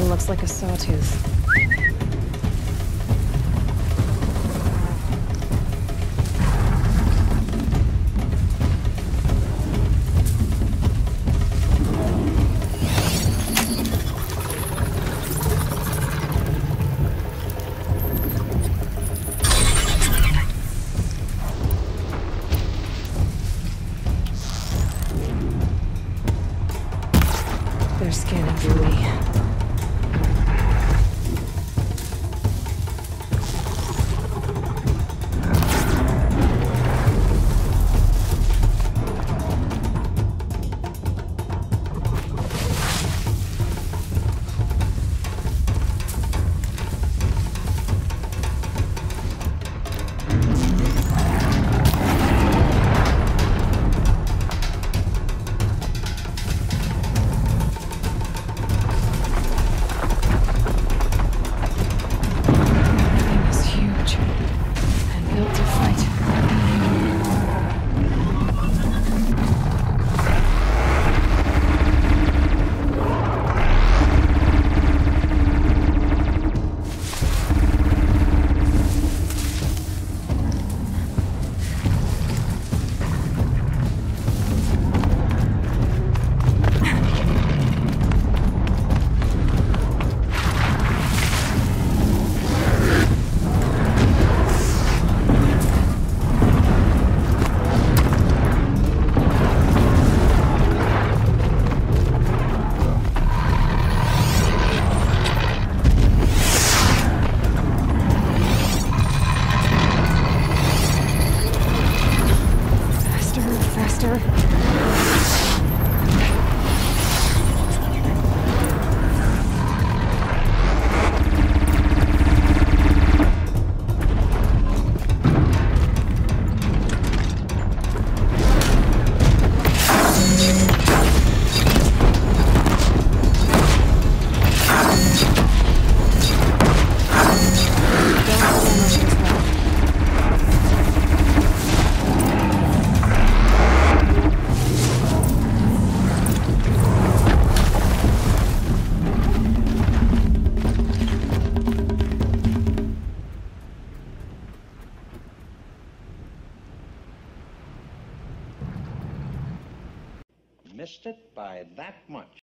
looks like a sawtooth. They're scanning Dewey. Faster. Missed it by that much.